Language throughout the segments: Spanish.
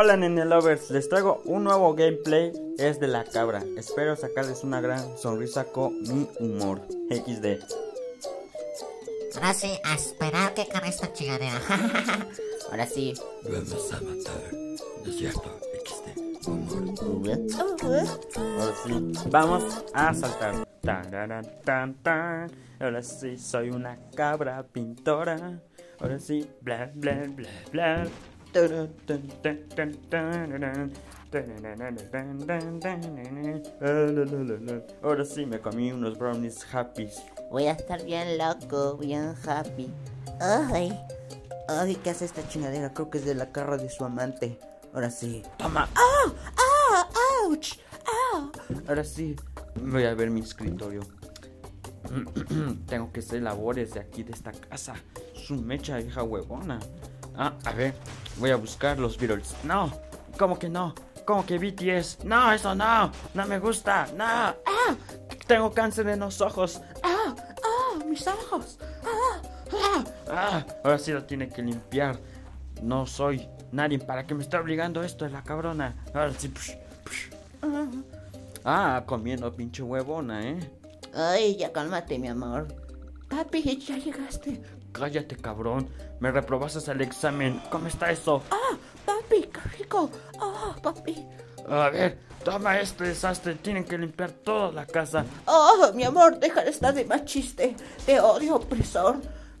Hola nene lovers, les traigo un nuevo gameplay, es de la cabra. Espero sacarles una gran sonrisa con mi humor. XD. Ahora sí, a esperar que cargue esta chingadera. Ahora sí. Vamos a matar. Desierto XD. Humor. Ahora sí, vamos a saltar. Tararán, tan, tan. Ahora sí, soy una cabra pintora. Ahora sí, bla bla bla bla. Ah. Ahora sí, me comí unos brownies happys. Voy a estar bien loco, bien happy. Ay. Ay, ¿qué hace esta chingadera? Creo que es de la carra de su amante. Ahora sí, toma. ¡Ah! ¡Ah! ¡Ouch! ¡Ah! Ahora sí, voy a ver mi escritorio. Tengo que hacer labores de aquí, de esta casa. Su mecha, hija huevona. Ah, a ver, voy a buscar los Beatles. No, ¿cómo que no? ¿Cómo que BTS? No, eso no, no me gusta, no. Ah, tengo cáncer en los ojos. Ah, ah, mis ojos. Ah, ah, ah. Ahora sí lo tiene que limpiar. No soy nadie para que me esté obligando esto es la cabrona. Ahora sí. psh. Ah, comiendo pinche huevona, ¿eh? Ay, ya cálmate, mi amor. Papi, ya llegaste. Cállate, cabrón. Me reprobaste el examen. ¿Cómo está eso? ¡Ah! Papi, qué rico. ¡Ah, papi! A ver, toma este desastre. Tienen que limpiar toda la casa. ¡Oh, mi amor! Deja de estar de machiste. Te odio, opresor.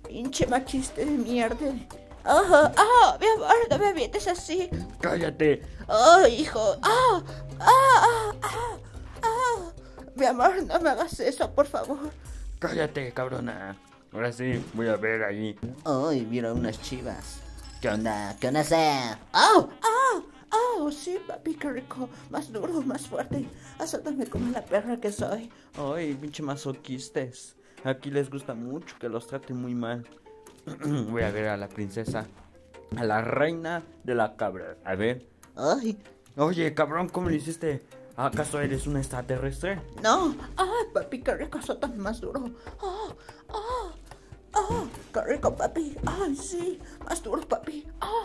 Pinche machiste de mierda. ¡Ah! ¡Ah! Mi amor, no me avientes así. Cállate. ¡Oh, hijo! ¡Ah! ¡Ah! ¡Ah! ¡Ah! ¡Ah! Mi amor, no me hagas eso, por favor. Cállate, cabrona. Ahora sí, voy a ver ahí. ¡Ay, mira unas chivas! ¿Qué onda? ¿Qué onda hacer? ¡Oh! ¡Oh! ¡Oh! Sí, papi, qué rico. Más duro, más fuerte. Azótame como la perra que soy. Ay, pinche masoquistes. Aquí les gusta mucho que los traten muy mal. voy a ver a la princesa. A la reina de la cabra. A ver. ¡Ay! Oye, cabrón, ¿cómo lo hiciste? ¿Acaso eres un extraterrestre? ¡No! ¡Ay, papi, qué rico! Azótame más duro. ¡Oh! ¡Oh! ¡Oh! ¡Qué rico, papi! ¡Ay, sí! Más duro, papi. ¡Oh!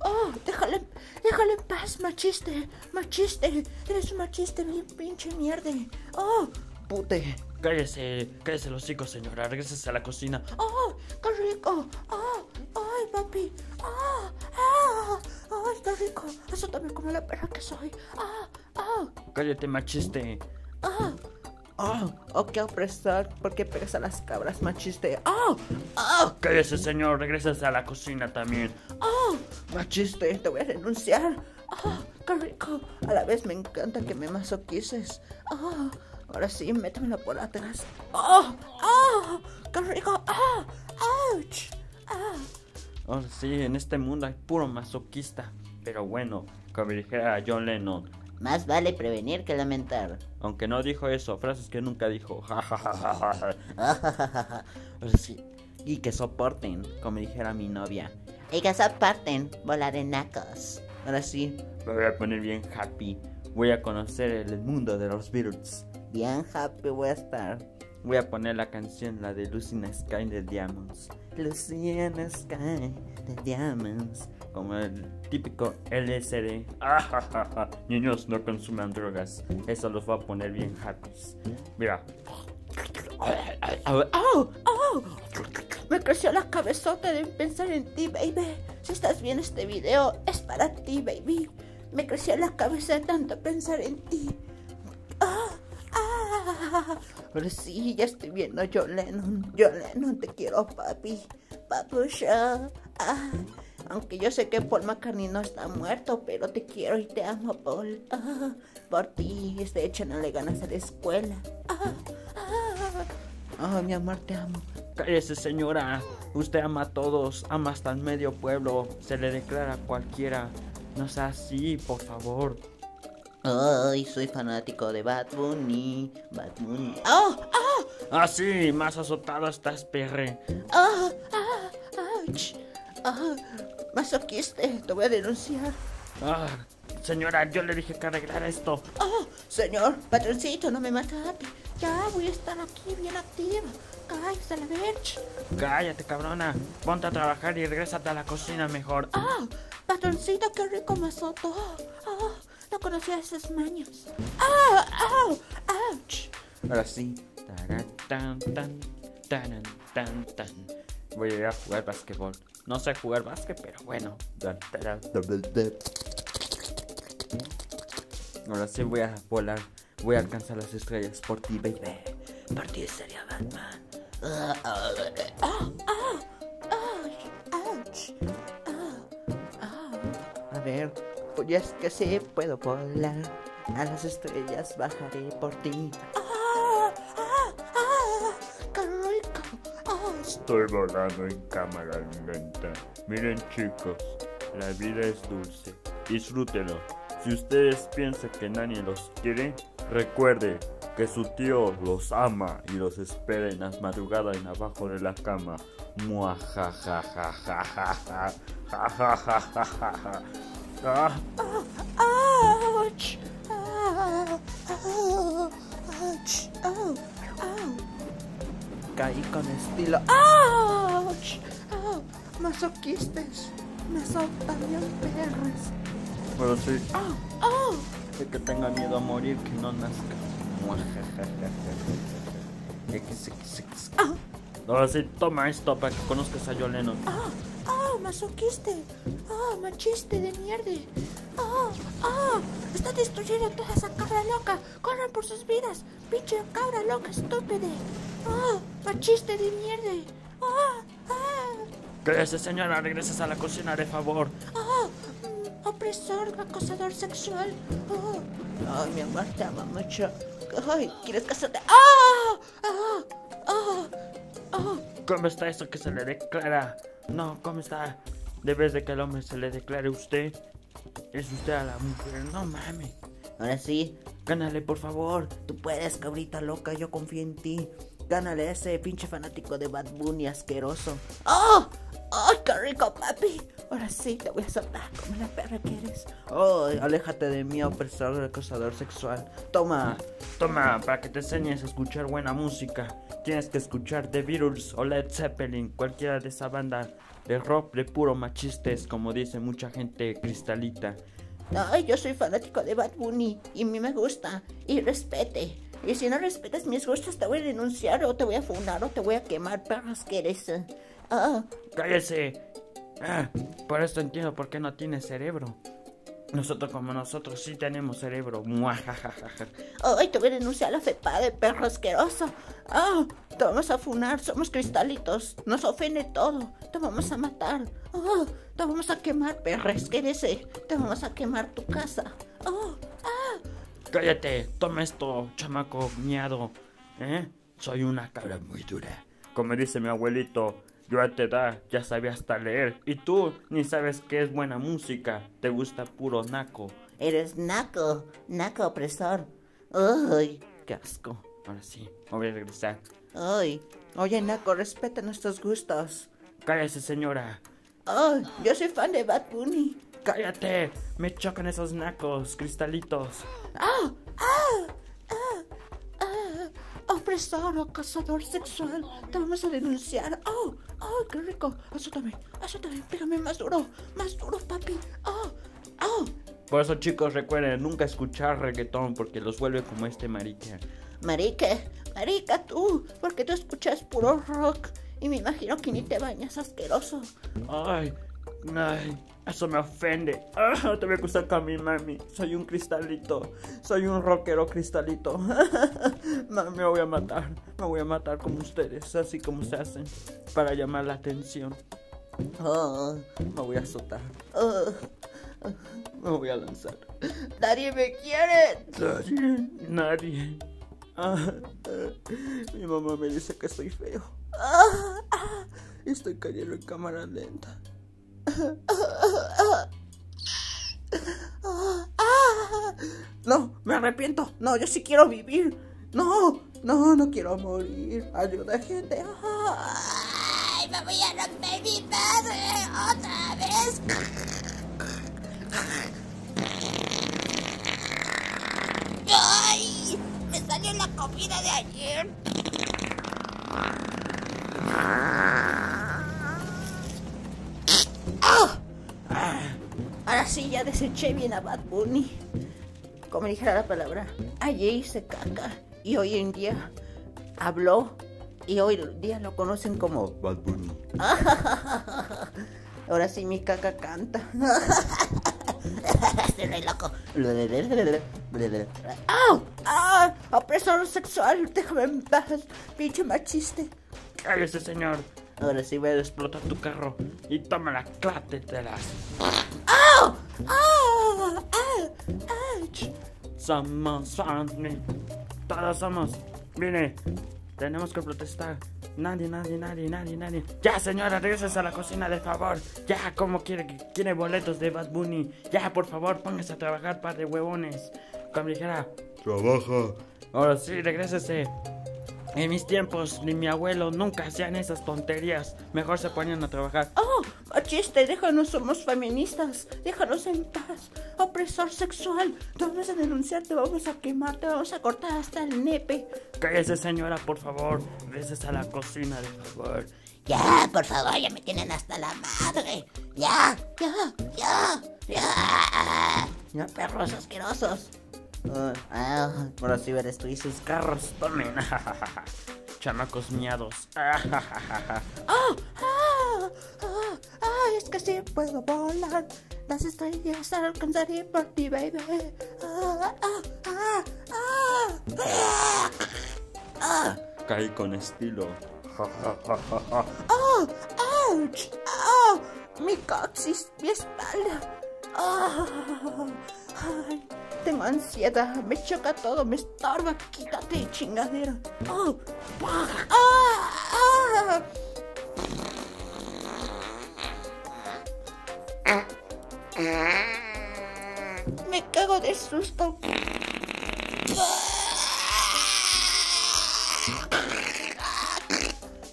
¡Oh! Déjale, déjale en paz, machiste. Machiste. Eres un machiste bien pinche mierda. ¡Oh! Pute. Cállese, cállese los chicos, señora. Regrésese a la cocina. ¡Oh! ¡Qué rico! ¡Oh! ¡Ay, papi! ¡Ah! ¡Ah! ¡Ay, qué rico! Azótame como la perra que soy. ¡Ah! ¡Ah! Cállate, machiste. ¡Ah! Ah, ¡Oh, qué opresor! ¿Por qué pegas a las cabras, machiste? ¡Oh! ¡Oh! cállese, señor. Regrésese a la cocina también. ¡Oh! Machiste, te voy a denunciar. ¡Oh! ¡Qué rico! A la vez me encanta que me masoquices. ¡Oh! Ahora sí, métemelo por atrás. ¡Oh! ¡Oh! ¡Qué rico! ¡Ah! ¡Ouch! ¡Ah! Ahora sí, en este mundo hay puro masoquista. Pero bueno, como dijera John Lennon. Más vale prevenir que lamentar. Aunque no dijo eso, frases que nunca dijo. Y que soporten, como dijera mi novia. Y que se aparten, bola de nacos. Ahora sí, me voy a poner bien happy. Voy a conocer el mundo de los Beatles. Bien happy voy a estar. Voy a poner la canción, la de Lucy in the Sky de Diamonds. Lucy in the Sky de Diamonds. Como el típico LSD. Niños no consuman drogas. Eso los va a poner bien happy. Mira. ¡Oh! ¡Oh! Me creció la cabezota de pensar en ti, baby. Si estás viendo este video, es para ti, baby. Me creció la cabeza de tanto pensar en ti. ¡Ah! ¡Ah! Pero sí, ya estoy viendo John Lennon. John Lennon, te quiero, papi. Papucha. Ah. Aunque yo sé que Paul McCartney no está muerto, pero te quiero y te amo, Paul. Ah, por ti, de hecho no le ganas a la escuela. Ah, ah, Ah, mi amor, te amo. Cállese, señora. Usted ama a todos, ama hasta el medio pueblo. Se le declara a cualquiera. No sea así, por favor. Ay, soy fanático de Bad Bunny. Bad Bunny. ¡Oh! ¡Oh! Ah, sí, más azotado estás, perre. ¡Ah! ¡Ah! ¡Auch! ¡Ah! Masoquiste, te voy a denunciar. Ah, señora, yo le dije que arreglara esto. ¡Oh! Señor, patroncito, no me mate. Ya voy a estar aquí bien activa. Cállate la verge. Cállate, cabrona. Ponte a trabajar y regrésate a la cocina mejor. ¡Ah! patroncito, qué rico mazoto. Oh, oh, no conocía esos maños. ¡Ah! ¡Au! ¡Ouch! Ahora sí. Taran, tan, tan, taran, tan, tan. Voy a ir a jugar básquetbol. No sé jugar básquet, pero bueno. Ahora sí voy a volar. Voy a alcanzar las estrellas por ti, baby. Por ti sería Batman. A ver, pues que sí puedo volar. A las estrellas bajaré por ti. Estoy volando en cámara lenta. Miren chicos, la vida es dulce. Disfrútenlo. Si ustedes piensan que nadie los quiere, recuerde que su tío los ama y los espera en las madrugadas abajo de la cama. Muajajajajaja. Caí con estilo. ¡Ouch! ¡Au! ¡Masoquistas! ¡Me soltan los perros! pero sí. ¡Au! de que tenga miedo a morir, que no nazca. X, X, X. Ahora sí, toma esto para que conozcas a John Lennon. ¡Ah! ¡Ah! ¡Masoquiste! ¡Ah! ¡Machiste de mierda! ¡Ah! ¡Ah! ¡Está destruyendo toda esa cabra loca! ¡Corran por sus vidas! ¡Pinche cabra loca estúpida! ¡Ah! ¡Machiste de mierda! ¡Ah! ¡Ah! Cállese, señora, regreses a la cocina, de favor. ¡Ah! mm, ¡Opresor! ¡Acosador sexual! ¡Ah! Ay, mi amor, te amo mucho. ¡Ay! ¿Quieres casarte? ¡Ah! ¡Ah! ¡Ah! ¡Ah! ¿Cómo está eso que se le declara? No, ¿cómo está? Debes de que al hombre se le declare usted. Es usted a la mujer, no mames. Ahora sí, Gánale, por favor. tú puedes, cabrita loca, yo confío en ti. Gánale a ese pinche fanático de Bad Bunny asqueroso. ¡Oh! ¡Ay, qué rico, papi! Ahora sí, te voy a soltar como la perra que eres. Ay, aléjate de mí, opresor acosador sexual. Toma. Toma, para que te enseñes a escuchar buena música. Tienes que escuchar The Beatles o Led Zeppelin, cualquiera de esa banda de rock de puro machistes, como dice mucha gente cristalita. Ay, yo soy fanático de Bad Bunny y a mí me gusta. Y respete. Y si no respetas mis gustos, te voy a denunciar o te voy a fundar o te voy a quemar, perras que eres. Ah, ¡Cállese! Ah, por eso entiendo por qué no tiene cerebro. Nosotros como nosotros sí tenemos cerebro. Ay, te voy a denunciar a la fepa de perro asqueroso. Ah, te vamos a funar, somos cristalitos. Nos ofende todo. Te vamos a matar. Ah, te vamos a quemar, perres que eres. Te vamos a quemar tu casa. Oh. Cállate, toma esto, chamaco miado. ¿Eh? Soy una cabra muy dura. Como dice mi abuelito, yo a tu edad ya sabía hasta leer. Y tú ni sabes qué es buena música. Te gusta puro naco. Eres naco, naco opresor. Uy, Qué asco. Ahora sí, voy a regresar. uy. Oye, naco, respeta nuestros gustos. Cállese, señora. Ay, yo soy fan de Bad Bunny. Cállate. Me chocan esos nacos, cristalitos. ¡Ah! ¡Ah! ¡Ah! ¡Ah! Opresor o cazador sexual. Te vamos a denunciar. ¡Oh! ¡Oh, qué rico! Azútame, azútame, pégame más duro. Más duro, papi. ¡Oh! ¡Oh! Por eso, chicos, recuerden nunca escuchar reggaetón porque los vuelve como este marica. Marica, marica tú, porque tú escuchas puro rock. Y me imagino que ni te bañas asqueroso. Ay, ay, eso me ofende. Ah, no te voy a acusar con mi mami. Soy un cristalito. Soy un rockero cristalito. No, me voy a matar. Me voy a matar como ustedes, así como se hacen, para llamar la atención. Oh, Me voy a azotar. Oh, Me voy a lanzar. nadie me quiere. Nadie, nadie. Ah, ah, mi mamá me dice que soy feo. Ah, ah, Estoy cayendo en cámara lenta. No, me arrepiento. No, yo sí quiero vivir. No, no, no quiero morir. Ayuda, gente. Ay, me voy a romper mi madre otra vez. Ay, me salió la comida de ayer. Ya deseché bien a Bad Bunny. Como dijera la palabra, ayer hice caca y hoy en día habló y hoy en día lo conocen como Bad Bunny. Ahora sí mi caca canta. Estoy loco. ¡Ah! ¡Ah! Opresor sexual, déjame en paz, pinche machiste. Cállese, señor. Ahora sí voy a explotar tu carro y toma la clátetelas. ¡Ah! ¡Ah! ¡Auch! Somos family. Todos somos. Mire, tenemos que protestar. Nadie, nadie, nadie, nadie, nadie. Ya, señora, regreses a la cocina, de favor. Ya, ¿cómo quiere quiere boletos de Bad Bunny? Ya, por favor, póngase a trabajar, par de huevones. Como dijera, Trabaja. ahora sí, regrésese. En mis tiempos, ni mi abuelo nunca hacían esas tonterías. Mejor se ponían a trabajar. ¡Oh! Machiste, déjanos, somos feministas. Déjanos en paz. Opresor sexual. Te vamos a denunciar, te vamos a quemar, te vamos a cortar hasta el nepe. Cállese, señora, por favor. Regreses a la cocina, de favor. Ya, por favor, ya me tienen hasta la madre. Ya, ya, ya, ya. Ya, perros asquerosos. Ah, ah, ahora sí verás tú y sus carros. Tomen. Chamacos miados. ¡Ah! ¡Ah! ¡Ah! ¡Ah! Es que sí puedo volar. Las estrellas alcanzaré por ti, baby. ¡Ah! ¡Ah! ¡Ah! ¡Ah! ¡Ah! Caí con estilo. ¡Ah! ¡Ouch! ¡Ah! Mi coxis, mi espalda. ¡Ah! ¡Ay! Tengo ansiedad, me choca todo, me estorba. Quítate, chingadera. ¡Oh! ¡Ah! ¡Ah! Me cago de susto.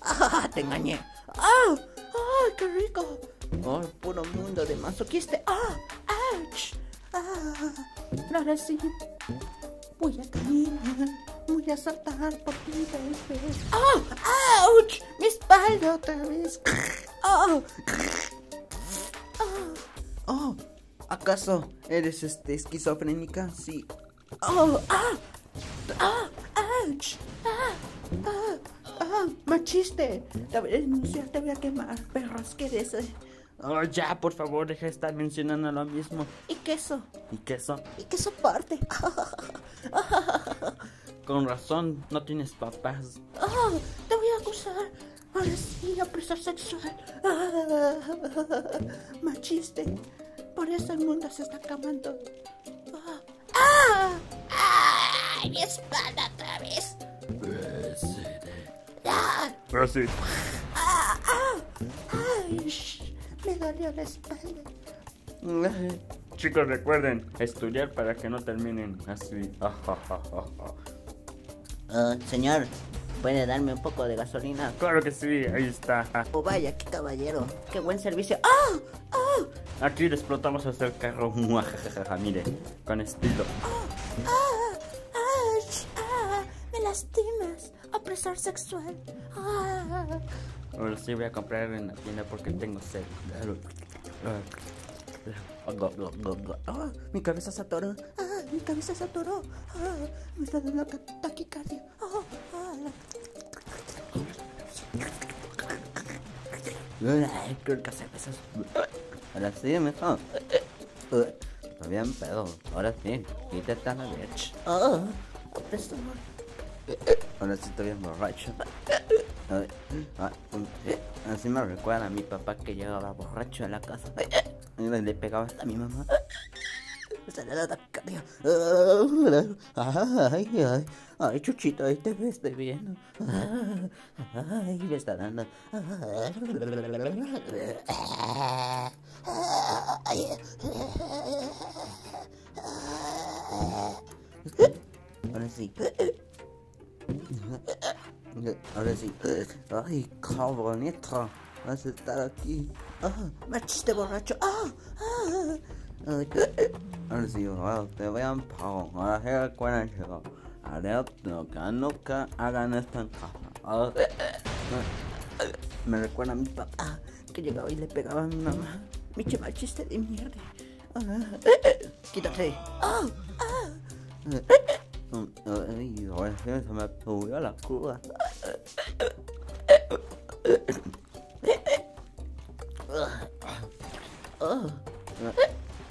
¡Ah! Te engañé. ¡Ah! ¡Ay, qué rico! ¡Oh, puro mundo de masoquista! ¡Ah! ¡Ouch! ¡Ah! Ahora sí. Voy a caminar. Voy a saltar por ti, baby. ¡Ah! ¡Ouch! Mi espalda otra vez. ¡Ah! Oh, ¿acaso eres este esquizofrénica? Sí. ¡Oh! ¡Ah! ¡Ah! ¡Ouch! ¡Ah! ¡Ah! ¡Ah! ¡Machiste! Te voy a denunciar, te voy a quemar, perros, ¿qué dices? Oh, ya, por favor, deja de estar mencionando lo mismo. ¿Y queso? ¿Y queso? ¿Y queso parte? Con razón, no tienes papás. ¡Ah! Te voy a acusar. Ahora sí, opresor sexual. ¡Ah! Machiste. Por eso el mundo se está acabando. ¡Ah! ¡Ah! ¡Ah! ¡Mi espalda otra vez! ¡Ah! Pero sí. ¡Ah! ¡Ah! ¡Ay! Me dolió la espalda. Chicos, recuerden, estudiar para que no terminen así. Ah, señor, ¿puede darme un poco de gasolina? claro que sí, ahí está. Oh, vaya, qué caballero. Qué buen servicio. ¡Ah! ¡Ah! Aquí le explotamos hasta el carro. Mire, con estilo. ¡Ah! ¡Auch! ¡Ah! ¡Me lastimas! ¡Opresor sexual! ¡Ah! Ahora sí voy a comprar en la tienda porque tengo sed. Ah, mi cabeza se atoró. ¡Ah! ¡Mi cabeza se atoró! ¡Ah! ¡Me está dando ta- taquicardia! ¡Ah! ¡Ah! Ahora sí, mejor. Está bien, pedo. Ahora sí, quítate a la bitch. ¡Ah! Ahora sí estoy bien borracho. Ah, mm, Así me recuerda a mi papá que llegaba borracho a la casa. Le pegaba hasta mi mamá. Ay, ay, ay, Chuchito, ahí te ves de bien. Ay, me está dando. Ahora sí. Ahora sí. Ay, cabronito. Vas a estar aquí. ¡Ah! ¡Machiste borracho! ¡Ah! ¡Ah! Ahora sí, wow, te voy a pago. Ahora sí recuerden, chicos. Haré que nunca hagan esto en casa. Ah, Me recuerda a mi papá que llegaba y le pegaba a mi mamá. ¡Miche machiste de mierda! Quítate. Ay, se me subió la cuba.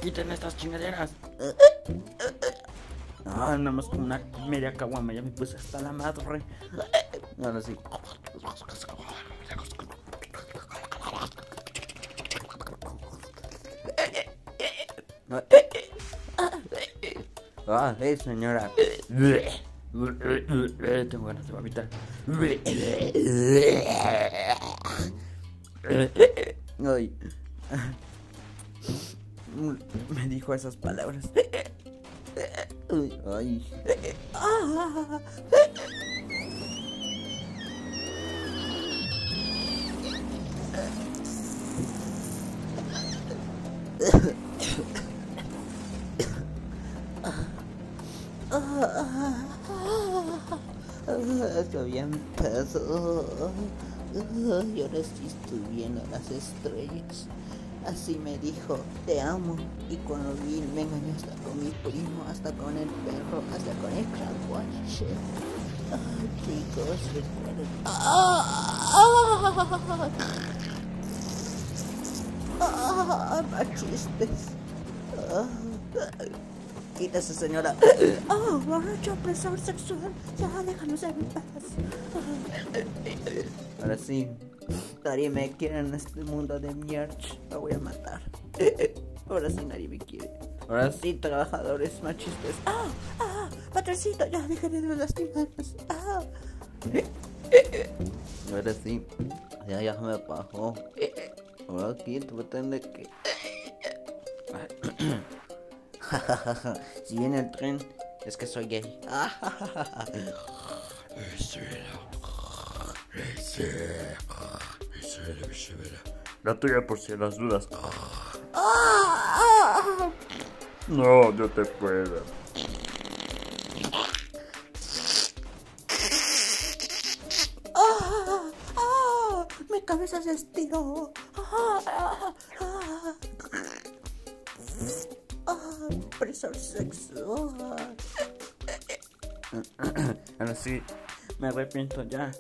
Quiten estas chingaderas. Ah, nada más con una media caguama, ya me puse hasta la madre. Ahora sí. Ah, hey, señora. Tengo ganas de vomitar. Ay. Me dijo esas palabras. Ay. Estoy bien pedo. Y ahora sí estoy viendo las estrellas. Así me dijo, te amo. Y cuando vi, me engañó hasta con mi primo, hasta con el perro, hasta con el craguache. Ay, chicos, recuerden. ¡Ah! ¡Ah! Machistes. Ah. Quítese, señora. Oh, borracho opresor sexual. Ya, déjanos en paz. Ahora sí, nadie me quiere en este mundo de mierda. Me voy a matar. Ahora sí nadie me quiere. Ahora sí, trabajadores machistas. Ah, ah, patroncito, ya dejen de lastimarnos. Ah, Ahora sí, ya, ya me bajó. Ahora aquí tú pretendes que. si viene el tren, es que soy gay. La tuya por si las dudas. No, no te puedo. ah, ah, mi cabeza se estiró. Ah, ah, ah. Opresor sexual. Ahora me arrepiento ya.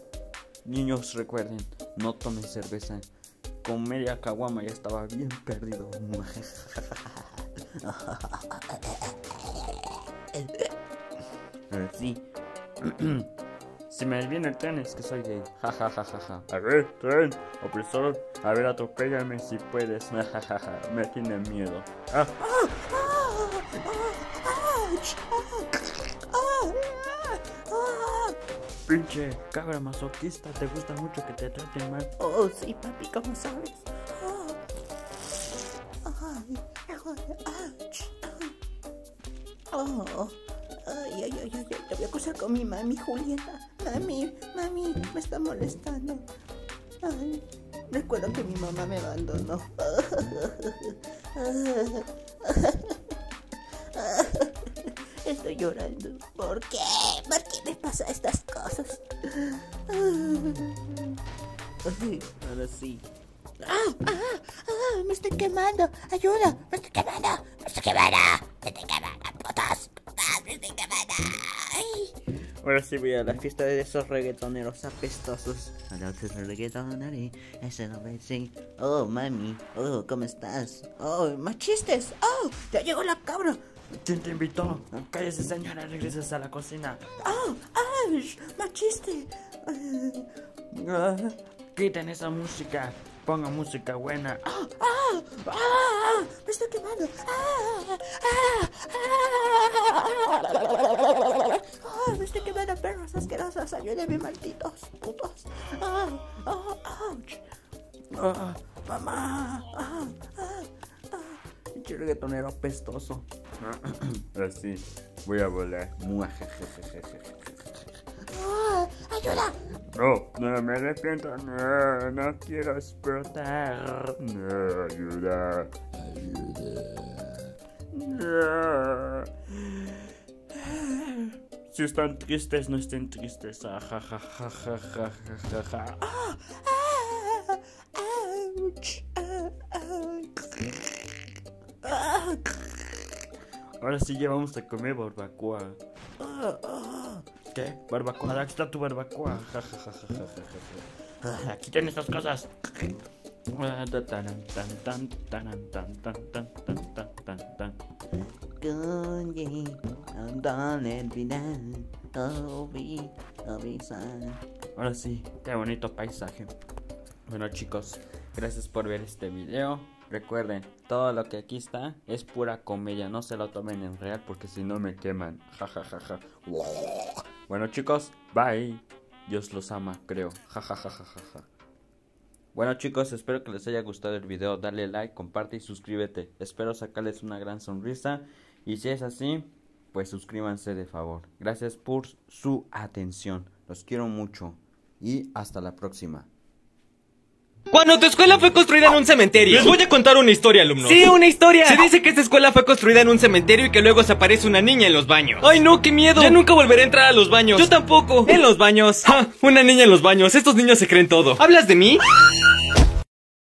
Niños, recuerden, no tomen cerveza. Con media caguama ya estaba bien perdido. Ahora. Si me viene el tren es que soy gay. Ja ja ja ja ja. A ver, tren, opresor. A ver, atropéllame si puedes. Ja. Me tiene miedo. Ah, pinche cabra masoquista. Te gusta mucho que te traten mal. Oh, sí, papi, ¿cómo sabes? Oh, ay, ay, ay, ay, ay, te voy a acusar con mi mami, Julieta. Mami, mami, me está molestando. Ay, recuerdo que mi mamá me abandonó. Estoy llorando. ¿Por qué? ¿Por qué me pasa estas cosas? Ay, ahora sí. ¡Ah! ¡Ah! ¡Ah! ¡Me estoy quemando! ¡Ayuda! ¡Me estoy quemando! ¡Me estoy quemando! ¡Me estoy quemando! ¡Putas! ¡Putas! ¡Me estoy quemando! ¡Ay! Ahora sí voy a la fiesta de esos reggaetoneros apestosos. Hola, el reggaetonero, ese nombre sí. Oh, mami. Oh, ¿cómo estás? ¡Oh! ¡Machistes! ¡Oh! ¡Ya llegó la cabra! ¿Quién te invitó? Cállese, señora. Regreses a la cocina. ¡Oh! ¡Ay! ¡Machiste! Ah, Quiten esa música. Ponga música buena. ¡Ah! ¡Ah! ¡Ah! ¡Me estoy quemando! ¡Ah! ¡Ah! ¡Ah! ¡Me estoy quemando, perros asquerosos! ¡Ayúdenme, malditos putos! ¡Ah! ¡Ah! ¡Ouch! Ah, ¡Mamá! ¡Ah! ¡Ah! Pinche reggaetonero apestoso. Así. Voy a volar. ¡Ayuda! No, no me arrepiento. No, no quiero explotar. No, ayuda. Ayuda. No. Si están tristes, no estén tristes. Ah, ja, ja, ja, Ahora sí ya vamos a comer barbacoa. Ah, ah. ¿Qué? Barbacoa, aquí está tu barbacoa. Ja, ja, ja. Ah, Aquí tienes estas cosas. Ah. Ahora sí, qué bonito paisaje. Bueno chicos, gracias por ver este video. Recuerden, todo lo que aquí está es pura comedia. No se lo tomen en real porque si no me queman. Ja, ja. Bueno chicos, bye. Dios los ama, creo. Ja. Bueno chicos, espero que les haya gustado el video. Dale like, comparte y suscríbete. Espero sacarles una gran sonrisa. Y si es así, pues suscríbanse de favor. Gracias por su atención. Los quiero mucho. Y hasta la próxima. Cuando tu escuela fue construida en un cementerio. Les voy a contar una historia, alumnos. Sí, una historia. Se dice que esta escuela fue construida en un cementerio y que luego se aparece una niña en los baños. Ay, no, qué miedo. Ya nunca volveré a entrar a los baños. Yo tampoco. En los baños. Ja, una niña en los baños. Estos niños se creen todo. ¿Hablas de mí?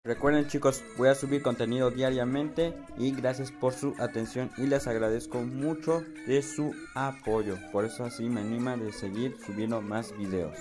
Recuerden chicos, voy a subir contenido diariamente y gracias por su atención y les agradezco mucho de su apoyo. Por eso así me anima de seguir subiendo más videos.